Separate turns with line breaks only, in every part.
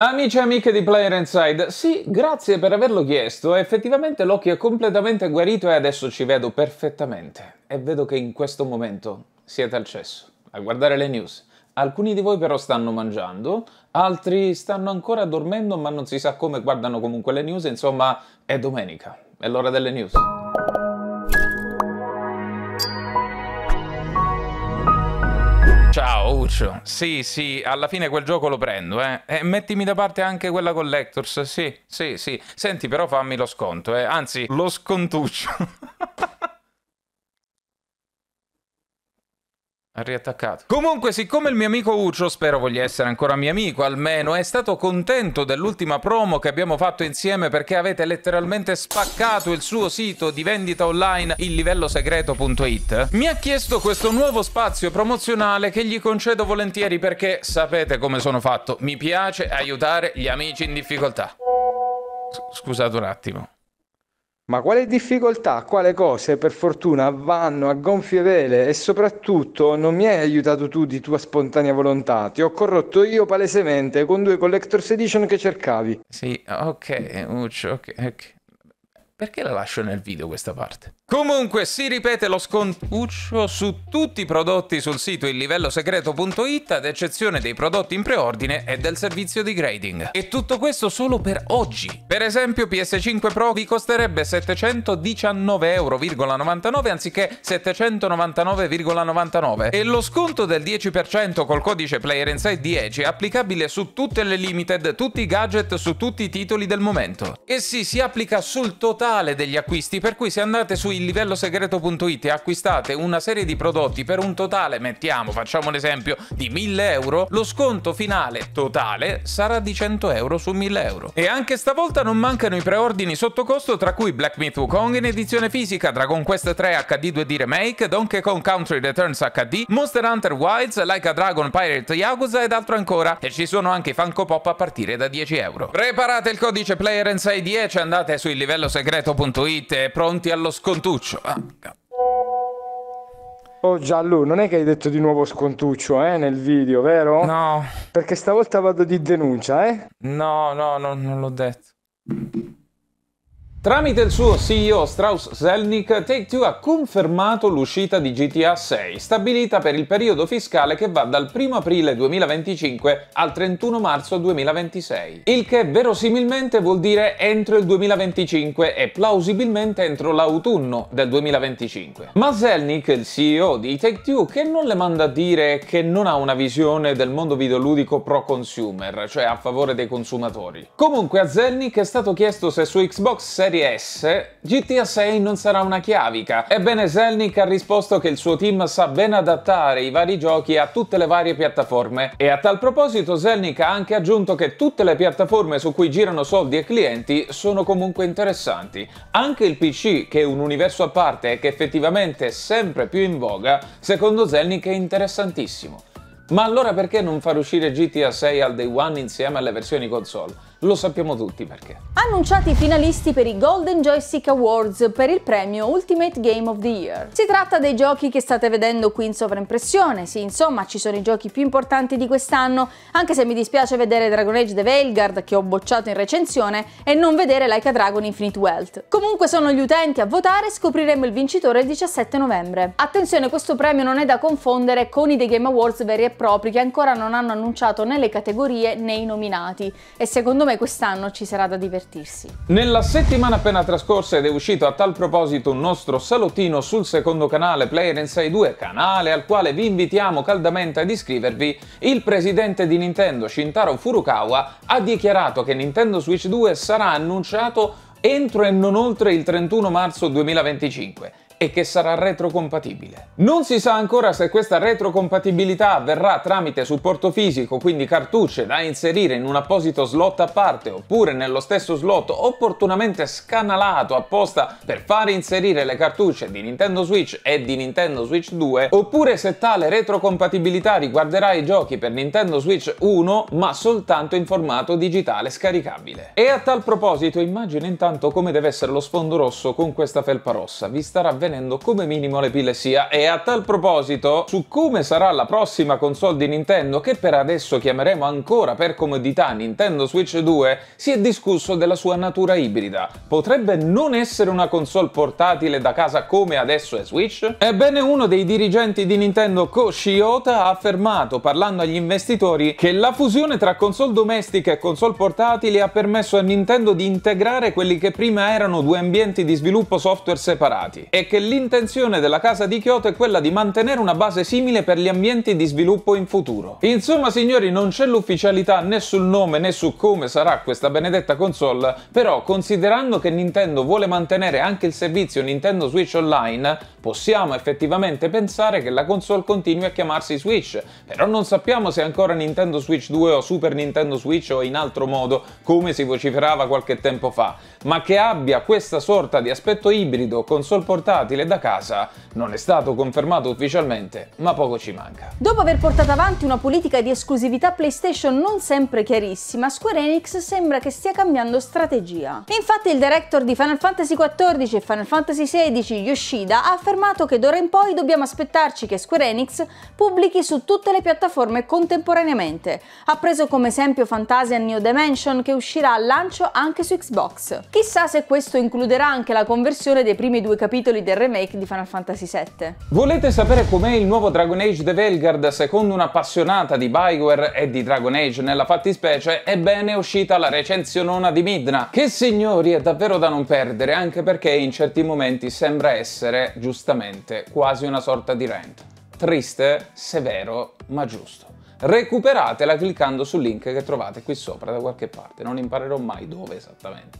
Amici e amiche di Player Inside, sì, grazie per averlo chiesto. Effettivamente l'occhio è completamente guarito e adesso ci vedo perfettamente. E vedo che in questo momento siete al cesso, a guardare le news. Alcuni di voi però stanno mangiando, altri stanno ancora dormendo ma non si sa come guardano comunque le news, insomma è domenica, è l'ora delle news. Uccio, sì sì, alla fine quel gioco lo prendo, eh. E mettimi da parte anche quella Collectors, sì, sì, sì. Senti però fammi lo sconto, eh. Anzi, lo scontuccio. riattaccato. Comunque, siccome il mio amico Uccio, spero voglia essere ancora mio amico almeno, è stato contento dell'ultima promo che abbiamo fatto insieme perché avete letteralmente spaccato il suo sito di vendita online il livello segreto.it, mi ha chiesto questo nuovo spazio promozionale che gli concedo volentieri perché sapete come sono fatto, mi piace aiutare gli amici in difficoltà. Scusate un attimo.
Ma quale difficoltà, quale cose per fortuna vanno a gonfie vele e soprattutto non mi hai aiutato tu di tua spontanea volontà, ti ho corrotto io palesemente con due Collector's Edition che cercavi.
Sì, ok, Uccio, ok, ok. Perché la lascio nel video questa parte? Comunque si ripete lo scontuccio su tutti i prodotti sul sito illivellosegreto.it ad eccezione dei prodotti in preordine e del servizio di grading. E tutto questo solo per oggi. Per esempio PS5 Pro vi costerebbe 719,99 euro anziché 799,99 e lo sconto del 10% col codice PlayerInside10 è applicabile su tutte le limited, tutti i gadget, su tutti i titoli del momento. E sì, si applica sul totale totale degli acquisti, per cui se andate su illivellosegreto.it e acquistate una serie di prodotti per un totale, mettiamo, facciamo un esempio, di 1000 euro, lo sconto finale totale sarà di 100 euro su 1000 euro. E anche stavolta non mancano i preordini sotto costo, tra cui Black Myth Wukong in edizione fisica, Dragon Quest 3 HD 2D Remake, Donkey Kong Country Returns HD, Monster Hunter Wilds, Like a Dragon Pirate Yakuza ed altro ancora. E ci sono anche i Funko Pop a partire da 10 euro. Preparate il codice PlayerInside10 andate su il livello segreto segreto.it pronti allo scontuccio. Ah,
Oh Giallo, non è che hai detto di nuovo scontuccio, eh, nel video, vero?
No.
Perché stavolta vado di denuncia, eh?
No, no, no non l'ho detto. Tramite il suo CEO Strauss Zelnick, Take-Two ha confermato l'uscita di GTA 6, stabilita per il periodo fiscale che va dal 1 aprile 2025 al 31 marzo 2026. Il che verosimilmente vuol dire entro il 2025 e plausibilmente entro l'autunno del 2025. Ma Zelnick, il CEO di Take-Two, che non le manda a dire che non ha una visione del mondo videoludico pro-consumer, cioè a favore dei consumatori. Comunque a Zelnick è stato chiesto se su Xbox Series Serie S, GTA 6 non sarà una chiavica. Ebbene, Zelnick ha risposto che il suo team sa ben adattare i vari giochi a tutte le varie piattaforme e a tal proposito Zelnick ha anche aggiunto che tutte le piattaforme su cui girano soldi e clienti sono comunque interessanti. Anche il PC, che è un universo a parte e che effettivamente è sempre più in voga, secondo Zelnick è interessantissimo. Ma allora perché non far uscire GTA 6 al day one insieme alle versioni console? Lo sappiamo tutti perché.
Annunciati i finalisti per i Golden Joystick Awards per il premio Ultimate Game of the Year. Si tratta dei giochi che state vedendo qui in sovraimpressione, sì insomma ci sono i giochi più importanti di quest'anno, anche se mi dispiace vedere Dragon Age The Veilguard che ho bocciato in recensione e non vedere Like a Dragon Infinite Wealth. Comunque sono gli utenti a votare e scopriremo il vincitore il 17 novembre. Attenzione questo premio non è da confondere con i The Game Awards veri e propri che ancora non hanno annunciato né le categorie né i nominati e secondo me me quest'anno ci sarà da divertirsi.
Nella settimana appena trascorsa ed è uscito a tal proposito un nostro salottino sul secondo canale Player Inside 2, canale al quale vi invitiamo caldamente ad iscrivervi, il presidente di Nintendo Shintaro Furukawa ha dichiarato che Nintendo Switch 2 sarà annunciato entro e non oltre il 31 marzo 2025 e che sarà retrocompatibile. Non si sa ancora se questa retrocompatibilità avverrà tramite supporto fisico, quindi cartucce da inserire in un apposito slot a parte oppure nello stesso slot opportunamente scanalato apposta per fare inserire le cartucce di Nintendo Switch e di Nintendo Switch 2, oppure se tale retrocompatibilità riguarderà i giochi per Nintendo Switch 1 ma soltanto in formato digitale scaricabile. E a tal proposito immagina intanto come deve essere lo sfondo rosso con questa felpa rossa, vi starà veramente mantenendo come minimo l'epilessia. E a tal proposito, su come sarà la prossima console di Nintendo, che per adesso chiameremo ancora per comodità Nintendo Switch 2, si è discusso della sua natura ibrida. Potrebbe non essere una console portatile da casa come adesso è Switch? Ebbene, uno dei dirigenti di Nintendo, Ko Shiota, ha affermato, parlando agli investitori, che la fusione tra console domestiche e console portatili ha permesso a Nintendo di integrare quelli che prima erano due ambienti di sviluppo software separati e che l'intenzione della casa di Kyoto è quella di mantenere una base simile per gli ambienti di sviluppo in futuro. Insomma, signori, non c'è l'ufficialità né sul nome né su come sarà questa benedetta console, però considerando che Nintendo vuole mantenere anche il servizio Nintendo Switch Online, possiamo effettivamente pensare che la console continui a chiamarsi Switch, però non sappiamo se è ancora Nintendo Switch 2 o Super Nintendo Switch o in altro modo, come si vociferava qualche tempo fa, ma che abbia questa sorta di aspetto ibrido console portatile da casa non è stato confermato ufficialmente, ma poco ci manca.
Dopo aver portato avanti una politica di esclusività PlayStation non sempre chiarissima, Square Enix sembra che stia cambiando strategia. Infatti il director di Final Fantasy XIV e Final Fantasy XVI, Yoshida, ha affermato che d'ora in poi dobbiamo aspettarci che Square Enix pubblichi su tutte le piattaforme contemporaneamente. Ha preso come esempio Fantasia New Dimension che uscirà al lancio anche su Xbox. Chissà se questo includerà anche la conversione dei primi due capitoli del remake di Final Fantasy VII.
Volete sapere com'è il nuovo Dragon Age The Veilguard secondo un'appassionata di Bioware e di Dragon Age nella fattispecie? Ebbene è uscita la recensionona di Midna, che signori è davvero da non perdere anche perché in certi momenti sembra essere, giustamente, quasi una sorta di rant. Triste, severo, ma giusto. Recuperatela cliccando sul link che trovate qui sopra da qualche parte, non imparerò mai dove esattamente.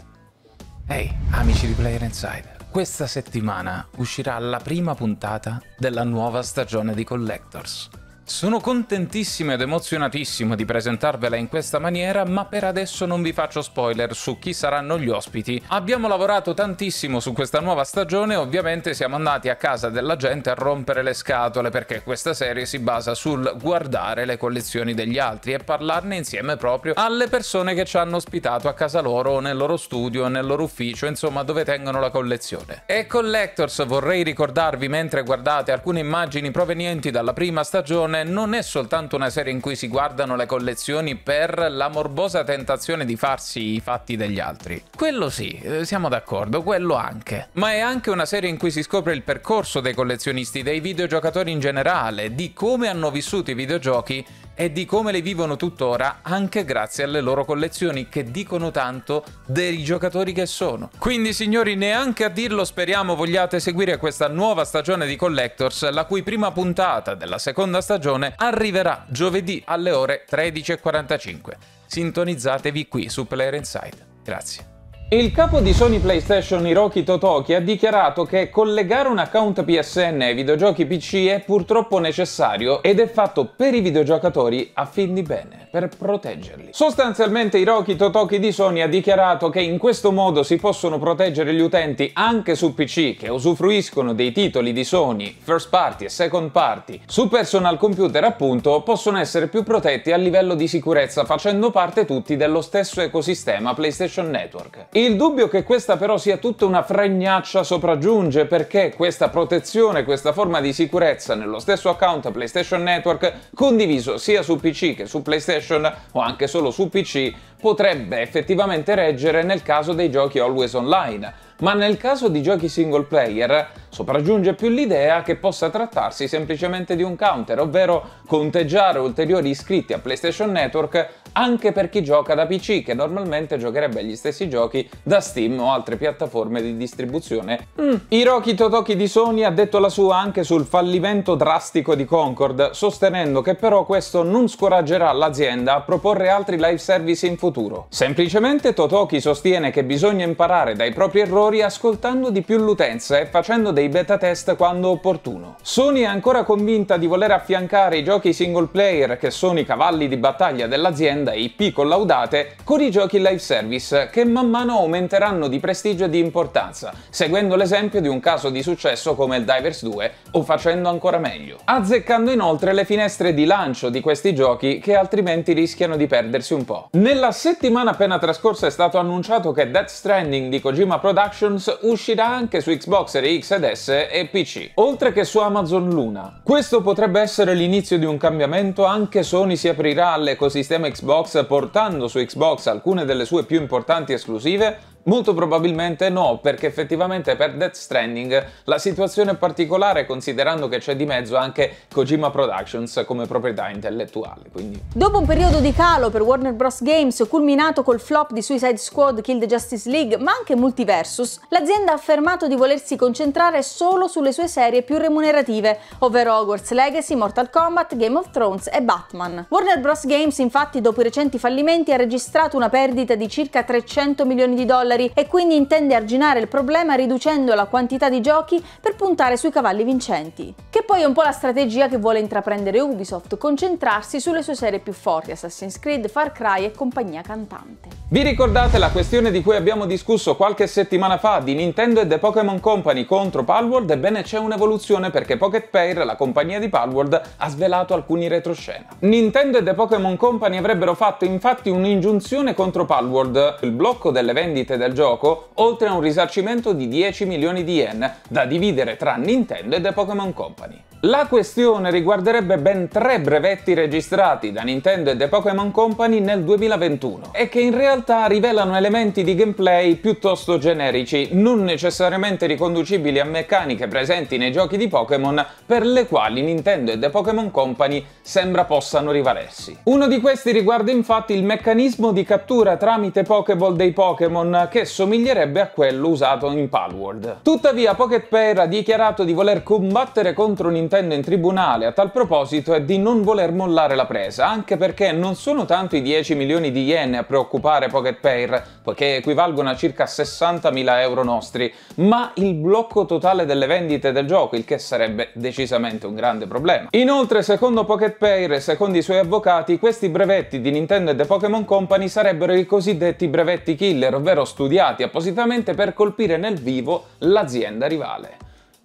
Ehi, amici di Player Insider, questa settimana uscirà la prima puntata della nuova stagione di Collectors. Sono contentissimo ed emozionatissimo di presentarvela in questa maniera, ma per adesso non vi faccio spoiler su chi saranno gli ospiti. Abbiamo lavorato tantissimo su questa nuova stagione e ovviamente siamo andati a casa della gente a rompere le scatole perché questa serie si basa sul guardare le collezioni degli altri e parlarne insieme proprio alle persone che ci hanno ospitato a casa loro o nel loro studio o nel loro ufficio, insomma dove tengono la collezione. E Collectors vorrei ricordarvi mentre guardate alcune immagini provenienti dalla prima stagione non è soltanto una serie in cui si guardano le collezioni per la morbosa tentazione di farsi i fatti degli altri. Quello sì, eh, siamo d'accordo, quello anche. Ma è anche una serie in cui si scopre il percorso dei collezionisti, dei videogiocatori in generale, di come hanno vissuto i videogiochi e di come le vivono tuttora anche grazie alle loro collezioni che dicono tanto dei giocatori che sono. Quindi signori neanche a dirlo speriamo vogliate seguire questa nuova stagione di Collectors la cui prima puntata della seconda stagione arriverà giovedì alle ore 13.45. Sintonizzatevi qui su Player Inside. Grazie.
Il capo di Sony PlayStation Hiroki Totoki ha dichiarato che collegare un account PSN ai videogiochi PC è purtroppo necessario ed è fatto per i videogiocatori a fin di bene, per proteggerli. Sostanzialmente Hiroki Totoki di Sony ha dichiarato che in questo modo si possono proteggere gli utenti anche su PC che usufruiscono dei titoli di Sony, first party e second party, su personal computer appunto, possono essere più protetti a livello di sicurezza facendo parte tutti dello stesso ecosistema PlayStation Network. Il dubbio che questa però sia tutta una fregnaccia sopraggiunge perché questa protezione, questa forma di sicurezza nello stesso account PlayStation Network, condiviso sia su PC che su PlayStation o anche solo su PC, potrebbe effettivamente reggere nel caso dei giochi always online ma nel caso di giochi single player sopraggiunge più l'idea che possa trattarsi semplicemente di un counter, ovvero conteggiare ulteriori iscritti a PlayStation Network anche per chi gioca da PC, che normalmente giocherebbe gli stessi giochi da Steam o altre piattaforme di distribuzione. Mm. Hiroki Totoki di Sony ha detto la sua anche sul fallimento drastico di Concord, sostenendo che però questo non scoraggerà l'azienda a proporre altri live service in futuro. Semplicemente Totoki sostiene che bisogna imparare dai propri errori ascoltando di più l'utenza e facendo dei beta test quando opportuno. Sony è ancora convinta di voler affiancare i giochi single player, che sono i cavalli di battaglia dell'azienda, azienda IP collaudate con i giochi live service che man mano aumenteranno di prestigio e di importanza, seguendo l'esempio di un caso di successo come il Divers 2 o facendo ancora meglio, azzeccando inoltre le finestre di lancio di questi giochi che altrimenti rischiano di perdersi un po'. Nella settimana appena trascorsa è stato annunciato che Death Stranding di Kojima Productions Productions uscirà anche su Xbox Series X ed S e PC, oltre che su Amazon Luna. Questo potrebbe essere l'inizio di un cambiamento, anche Sony si aprirà all'ecosistema Xbox portando su Xbox alcune delle sue più importanti esclusive, Molto probabilmente no, perché effettivamente per Death Stranding la situazione è particolare considerando che c'è di mezzo anche Kojima Productions come proprietà intellettuale. Quindi...
Dopo un periodo di calo per Warner Bros. Games culminato col flop di Suicide Squad Kill the Justice League, ma anche Multiversus, l'azienda ha affermato di volersi concentrare solo sulle sue serie più remunerative, ovvero Hogwarts Legacy, Mortal Kombat, Game of Thrones e Batman. Warner Bros. Games infatti dopo i recenti fallimenti ha registrato una perdita di circa 300 milioni di dollari dollari e quindi intende arginare il problema riducendo la quantità di giochi per puntare sui cavalli vincenti. Che poi è un po' la strategia che vuole intraprendere Ubisoft, concentrarsi sulle sue serie più forti, Assassin's Creed, Far Cry e compagnia cantante.
Vi ricordate la questione di cui abbiamo discusso qualche settimana fa di Nintendo e The Pokémon Company contro Palworld? Ebbene c'è un'evoluzione perché Pocket Pair, la compagnia di Palworld, ha svelato alcuni retroscena. Nintendo e The Pokémon Company avrebbero fatto infatti un'ingiunzione contro Palworld, il blocco delle vendite del gioco, oltre a un risarcimento di 10 milioni di yen da dividere tra Nintendo e The Pokémon Company. La questione riguarderebbe ben tre brevetti registrati da Nintendo e The Pokémon Company nel 2021 e che in realtà rivelano elementi di gameplay piuttosto generici, non necessariamente riconducibili a meccaniche presenti nei giochi di Pokémon per le quali Nintendo e The Pokémon Company sembra possano rivalersi. Uno di questi riguarda infatti il meccanismo di cattura tramite Pokéball dei Pokémon che somiglierebbe a quello usato in Palworld. Tuttavia Pocket Pair ha dichiarato di voler combattere contro Nintendo Nintendo in tribunale a tal proposito è di non voler mollare la presa, anche perché non sono tanto i 10 milioni di yen a preoccupare Pocket Pair, poiché equivalgono a circa 60.000 euro nostri, ma il blocco totale delle vendite del gioco, il che sarebbe decisamente un grande problema. Inoltre, secondo Pocket Pair e secondo i suoi avvocati, questi brevetti di Nintendo e The Pokémon Company sarebbero i cosiddetti brevetti killer, ovvero studiati appositamente per colpire nel vivo l'azienda rivale.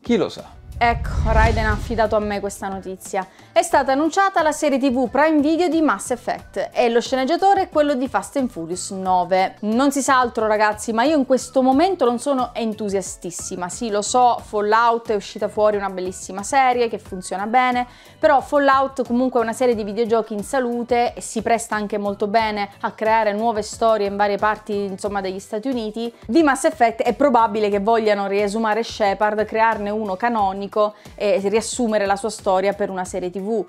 Chi lo sa?
Ecco, Raiden ha affidato a me questa notizia. È stata annunciata la serie tv Prime Video di Mass Effect e lo sceneggiatore è quello di Fast and Furious 9. Non si sa altro ragazzi, ma io in questo momento non sono entusiastissima. Sì, lo so, Fallout è uscita fuori una bellissima serie che funziona bene, però Fallout comunque è una serie di videogiochi in salute e si presta anche molto bene a creare nuove storie in varie parti, insomma, degli Stati Uniti. Di Mass Effect è probabile che vogliano riesumare Shepard, crearne uno canonico e riassumere la sua storia per una serie tv.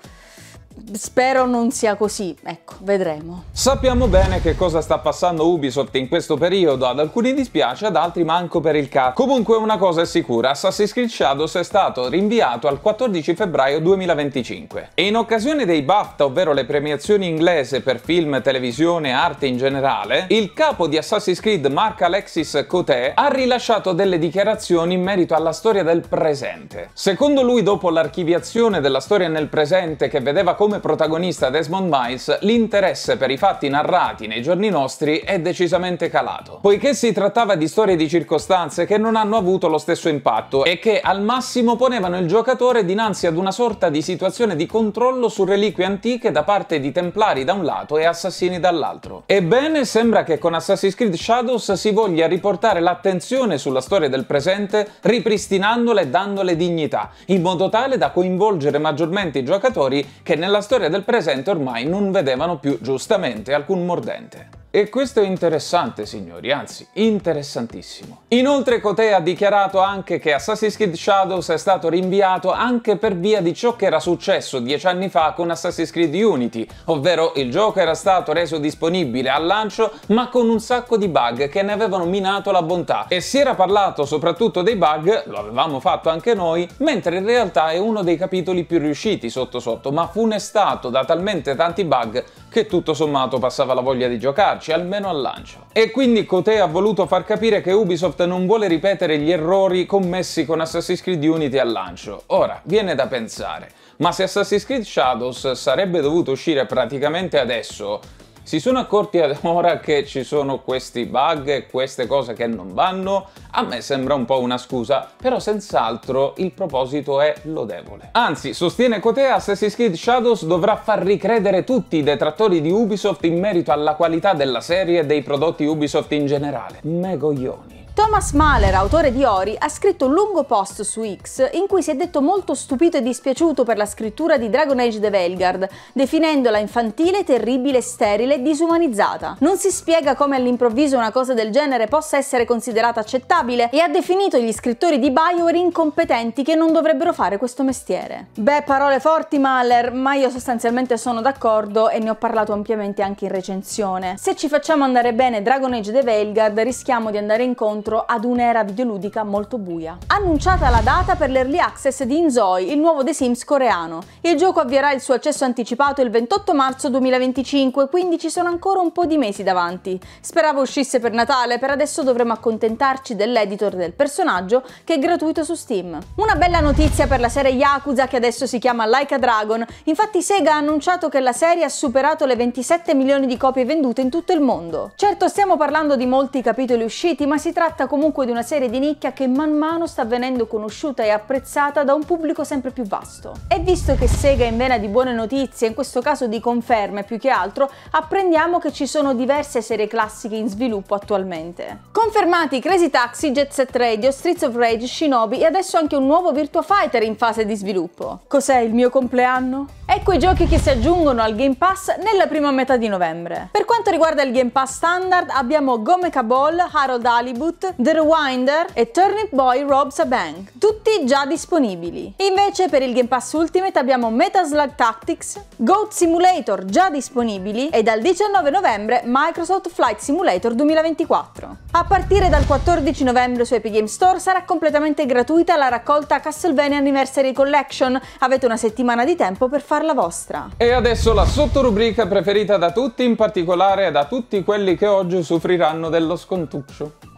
Spero non sia così, ecco, vedremo.
Sappiamo bene che cosa sta passando Ubisoft in questo periodo, ad alcuni dispiace, ad altri manco per il cazzo. Comunque una cosa è sicura, Assassin's Creed Shadows è stato rinviato al 14 febbraio 2025 e in occasione dei BAFTA, ovvero le premiazioni inglese per film, televisione e arte in generale, il capo di Assassin's Creed Mark Alexis Coté ha rilasciato delle dichiarazioni in merito alla storia del presente. Secondo lui, dopo l'archiviazione della storia nel presente che vedeva come come protagonista Desmond Miles, l'interesse per i fatti narrati nei giorni nostri è decisamente calato, poiché si trattava di storie di circostanze che non hanno avuto lo stesso impatto e che al massimo ponevano il giocatore dinanzi ad una sorta di situazione di controllo su reliquie antiche da parte di templari da un lato e assassini dall'altro. Ebbene, sembra che con Assassin's Creed Shadows si voglia riportare l'attenzione sulla storia del presente, ripristinandola e dandole dignità, in modo tale da coinvolgere maggiormente i giocatori che nella nella storia del presente ormai non vedevano più giustamente alcun mordente. E questo è interessante, signori, anzi, interessantissimo. Inoltre Cote ha dichiarato anche che Assassin's Creed Shadows è stato rinviato anche per via di ciò che era successo dieci anni fa con Assassin's Creed Unity, ovvero il gioco era stato reso disponibile al lancio ma con un sacco di bug che ne avevano minato la bontà. E si era parlato soprattutto dei bug, lo avevamo fatto anche noi, mentre in realtà è uno dei capitoli più riusciti sotto sotto, ma funestato da talmente tanti bug che tutto sommato passava la voglia di giocarci, almeno al lancio. E quindi Cote ha voluto far capire che Ubisoft non vuole ripetere gli errori commessi con Assassin's Creed Unity al lancio. Ora, viene da pensare, ma se Assassin's Creed Shadows sarebbe dovuto uscire praticamente adesso, si sono accorti ad ora che ci sono questi bug e queste cose che non vanno? A me sembra un po' una scusa, però senz'altro il proposito è lodevole. Anzi, sostiene Cotea, Assassin's Creed Shadows dovrà far ricredere tutti i detrattori di Ubisoft in merito alla qualità della serie e dei prodotti Ubisoft in generale. Megoglioni.
Thomas Mahler, autore di Ori, ha scritto un lungo post su X in cui si è detto molto stupito e dispiaciuto per la scrittura di Dragon Age The Veilguard, definendola infantile, terribile, sterile e disumanizzata. Non si spiega come all'improvviso una cosa del genere possa essere considerata accettabile e ha definito gli scrittori di BioWare incompetenti che non dovrebbero fare questo mestiere. Beh, parole forti Mahler, ma io sostanzialmente sono d'accordo e ne ho parlato ampiamente anche in recensione. Se ci facciamo andare bene Dragon Age The Veilguard rischiamo di andare incontro ad un'era videoludica molto buia. Annunciata la data per l'Early Access di Inzoi, il nuovo The Sims coreano. Il gioco avvierà il suo accesso anticipato il 28 marzo 2025, quindi ci sono ancora un po' di mesi davanti. Speravo uscisse per Natale, per adesso dovremo accontentarci dell'editor del personaggio che è gratuito su Steam. Una bella notizia per la serie Yakuza che adesso si chiama Like a Dragon, infatti Sega ha annunciato che la serie ha superato le 27 milioni di copie vendute in tutto il mondo. Certo stiamo parlando di molti capitoli usciti, ma si tratta comunque di una serie di nicchia che man mano sta venendo conosciuta e apprezzata da un pubblico sempre più vasto. E visto che Sega è in vena di buone notizie, in questo caso di conferme più che altro, apprendiamo che ci sono diverse serie classiche in sviluppo attualmente. Confermati Crazy Taxi, Jet Set Radio, Streets of Rage, Shinobi e adesso anche un nuovo Virtua Fighter in fase di sviluppo. Cos'è il mio compleanno? Ecco i giochi che si aggiungono al Game Pass nella prima metà di novembre. Per quanto riguarda il Game Pass standard abbiamo Gomeka Ball, Harold Halibut, The Rewinder e Turnip Boy Robs a Bank, tutti già disponibili. Invece per il Game Pass Ultimate abbiamo Metal Slug Tactics, Goat Simulator già disponibili e dal 19 novembre Microsoft Flight Simulator 2024. A partire dal 14 novembre su Epic Game Store sarà completamente gratuita la raccolta Castlevania Anniversary Collection, avete una settimana di tempo per farla vostra.
E adesso la sottorubrica preferita da tutti, in particolare da tutti quelli che oggi soffriranno dello scontuccio.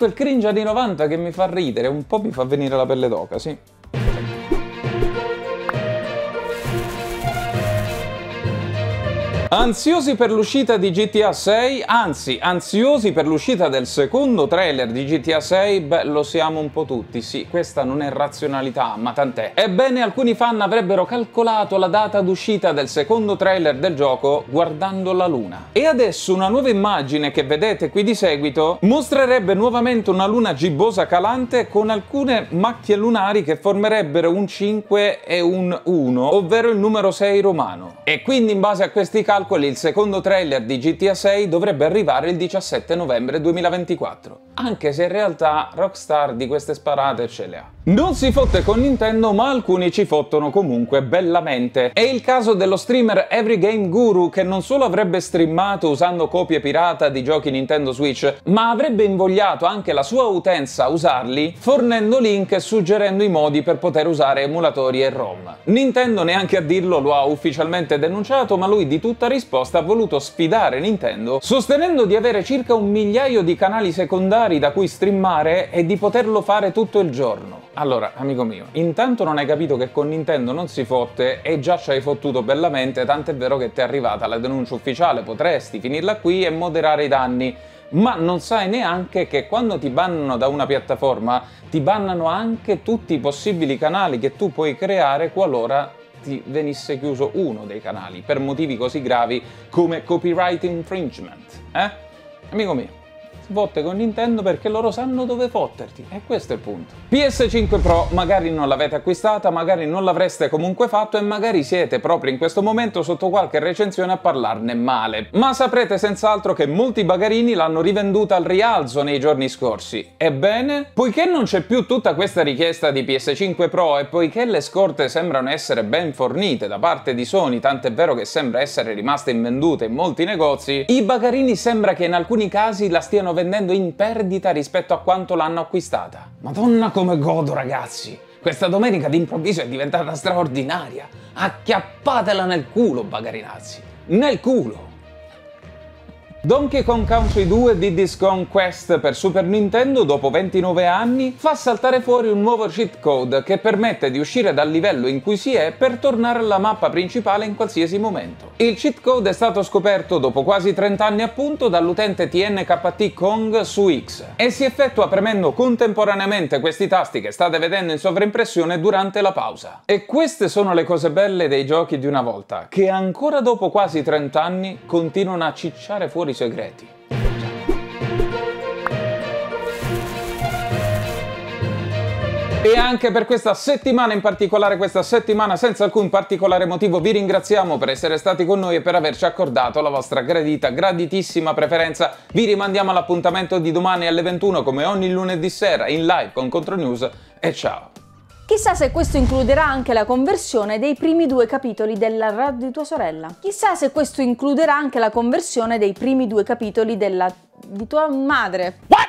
Quel cringe anni 90 che mi fa ridere, un po' mi fa venire la pelle d'oca, sì. Ansiosi per l'uscita di GTA 6, anzi ansiosi per l'uscita del secondo trailer di GTA 6, beh lo siamo un po' tutti, sì, questa non è razionalità, ma tant'è. Ebbene alcuni fan avrebbero calcolato la data d'uscita del secondo trailer del gioco guardando la luna. E adesso una nuova immagine che vedete qui di seguito mostrerebbe nuovamente una luna gibbosa calante con alcune macchie lunari che formerebbero un 5 e un 1, ovvero il numero 6 romano. E quindi in base a questi calcoli calcoli il secondo trailer di GTA 6 dovrebbe arrivare il 17 novembre 2024, anche se in realtà Rockstar di queste sparate ce le ha. Non si fotte con Nintendo, ma alcuni ci fottono comunque bellamente. È il caso dello streamer Every Game Guru che non solo avrebbe streamato usando copie pirata di giochi Nintendo Switch, ma avrebbe invogliato anche la sua utenza a usarli, fornendo link e suggerendo i modi per poter usare emulatori e ROM. Nintendo neanche a dirlo lo ha ufficialmente denunciato, ma lui di tutta risposta ha voluto sfidare Nintendo, sostenendo di avere circa un migliaio di canali secondari da cui streamare e di poterlo fare tutto il giorno. Allora, amico mio, intanto non hai capito che con Nintendo non si fotte e già ci hai fottuto bellamente, tant'è vero che ti è arrivata la denuncia ufficiale, potresti finirla qui e moderare i danni ma non sai neanche che quando ti bannano da una piattaforma ti bannano anche tutti i possibili canali che tu puoi creare qualora ti venisse chiuso uno dei canali per motivi così gravi come copyright infringement. Eh? Amico mio, botte con Nintendo perché loro sanno dove fotterti e questo è il punto. PS5 Pro magari non l'avete acquistata, magari non l'avreste comunque fatto e magari siete proprio in questo momento sotto qualche recensione a parlarne male, ma saprete senz'altro che molti bagarini l'hanno rivenduta al rialzo nei giorni scorsi. Ebbene, poiché non c'è più tutta questa richiesta di PS5 Pro e poiché le scorte sembrano essere ben fornite da parte di Sony, tant'è vero che sembra essere rimasta invendute in molti negozi, i bagarini sembra che in alcuni casi la stiano vendendo vendendo in perdita rispetto a quanto l'hanno acquistata. Madonna come godo ragazzi! Questa domenica d'improvviso è diventata straordinaria! Acchiappatela nel culo, bagarinazzi! Nel culo! Donkey Kong Country 2 Diddy's Kong Quest per Super Nintendo dopo 29 anni fa saltare fuori un nuovo cheat code che permette di uscire dal livello in cui si è per tornare alla mappa principale in qualsiasi momento. Il cheat code è stato scoperto dopo quasi 30 anni appunto dall'utente TNKT Kong su X e si effettua premendo contemporaneamente questi tasti che state vedendo in sovraimpressione durante la pausa. E queste sono le cose belle dei giochi di una volta, che ancora dopo quasi 30 anni continuano a cicciare fuori tesori segreti. E anche per questa settimana in particolare, questa settimana senza alcun particolare motivo, vi ringraziamo per essere stati con noi e per averci accordato la vostra gradita, graditissima preferenza. Vi rimandiamo all'appuntamento di domani alle 21 come ogni lunedì sera in live con Contronews e ciao!
Chissà se questo includerà anche la conversione dei primi due capitoli della radio di tua sorella. Chissà se questo includerà anche la conversione dei primi due capitoli della di tua madre.
What?